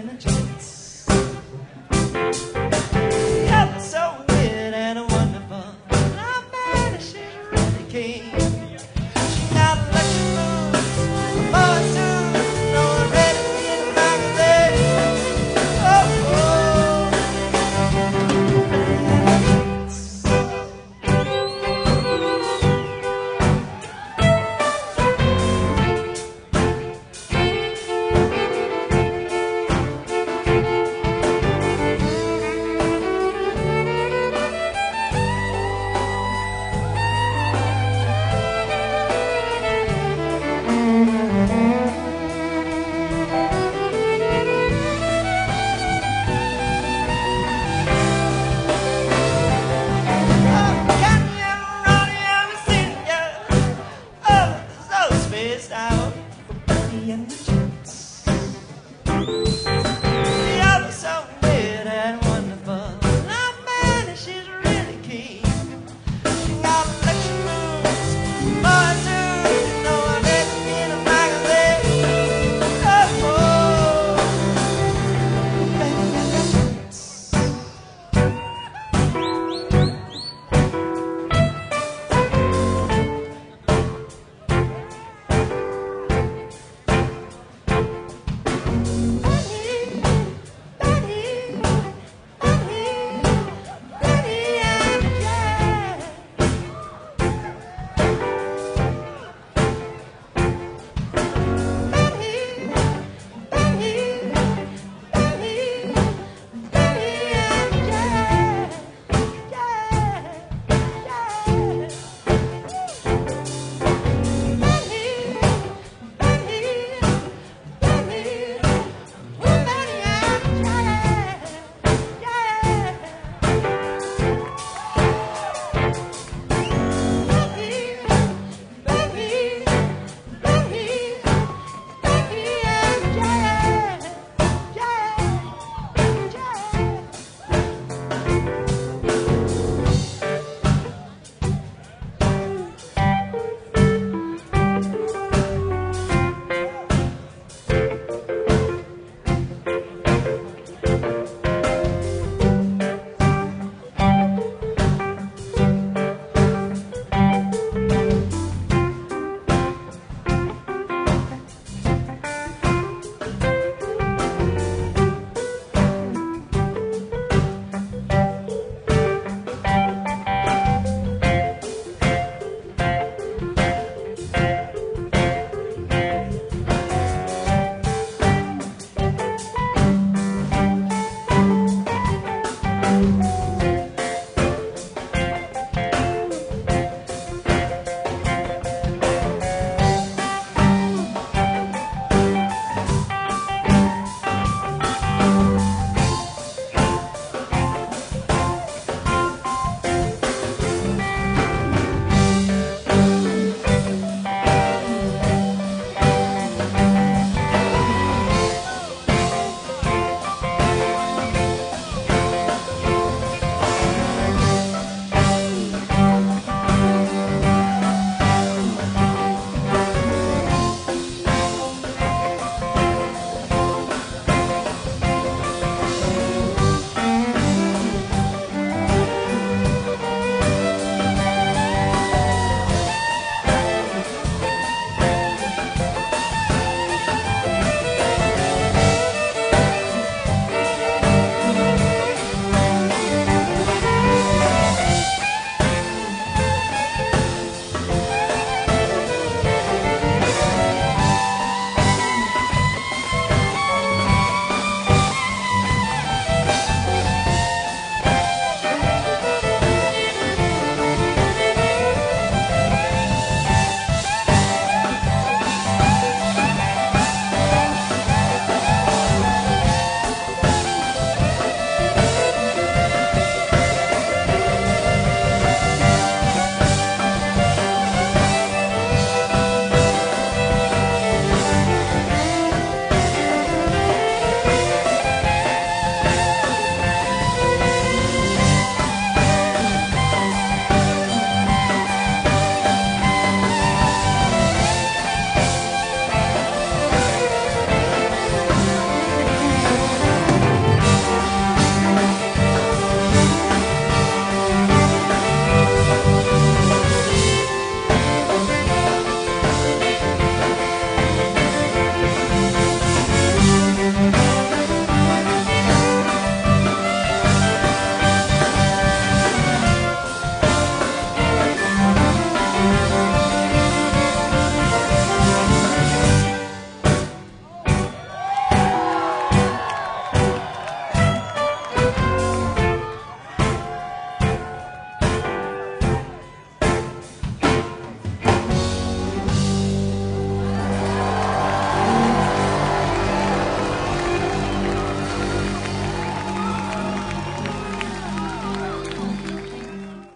and the out for Betty and the Jets.